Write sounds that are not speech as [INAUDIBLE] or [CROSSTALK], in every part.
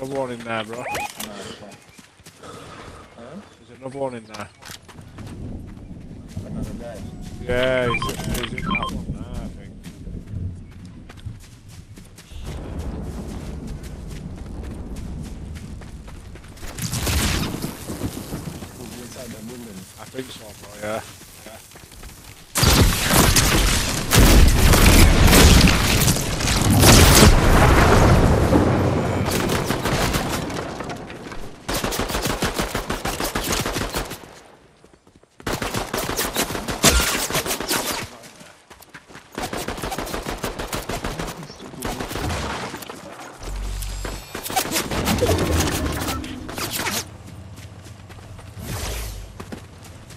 another one in there, bro. No. There's another one in there. Another guy. Yeah, he's, he's in that one there, I think. I think so, bro, yeah.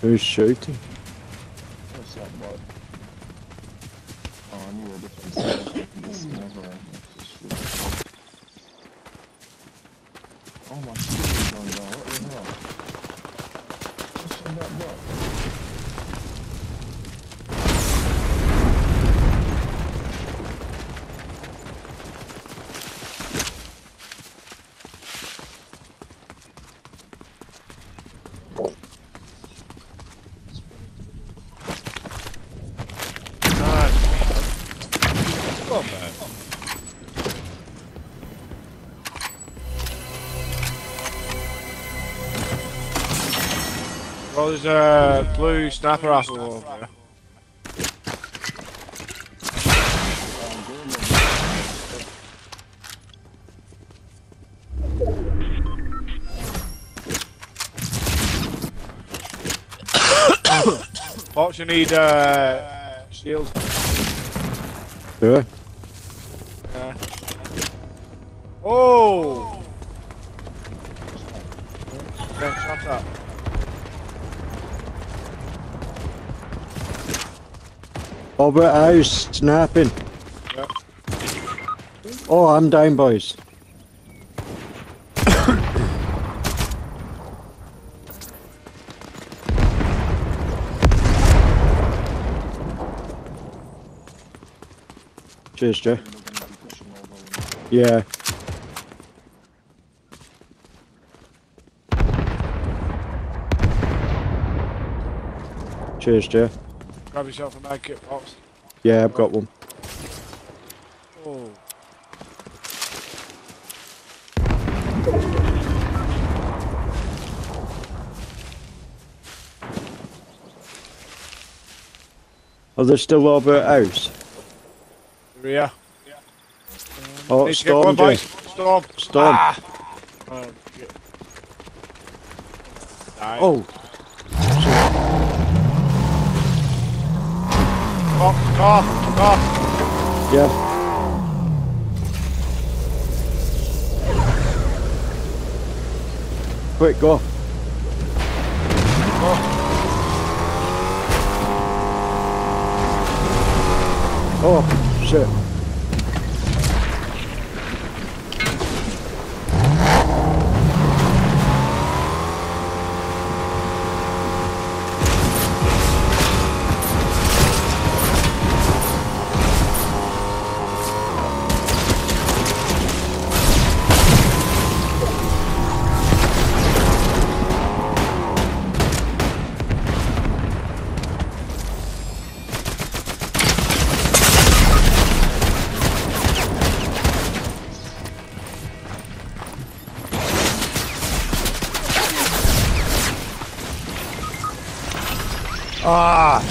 Who's shooting? What's bot? Oh, I knew a different never. Oh my down. What the hell? What's in that? On, man. Well, there's a blue sniper rifle over there. [COUGHS] Pops, you need uh, shields. Yeah. Yeah. Oh! Then shut up. Over house snapping. Yep. Oh, I'm down, boys. [COUGHS] Cheers, Joe. They're gonna be pushing over. Yeah. Cheers, Joe. Grab yourself a mag kit, Pops. Yeah, I've got one. Oh. Are they still over at house? Here. Oh, Need to get going, storm, Joe. boys. Storm. Storm. Ah. Oh, shit. Oh, Car, car, car. yeah. Quick, go. Oh, shit. Ah.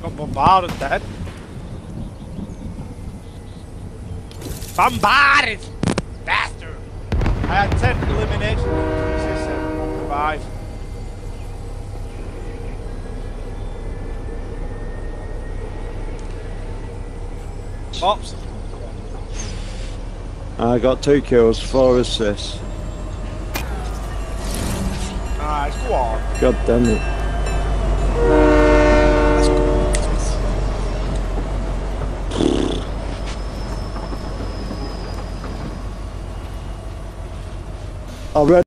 Got bombarded, Dad. Bombarded! Bastard! I had 10 eliminations. Survive. Pops. I got two kills, four assists. Nice, go on. God damn it. I read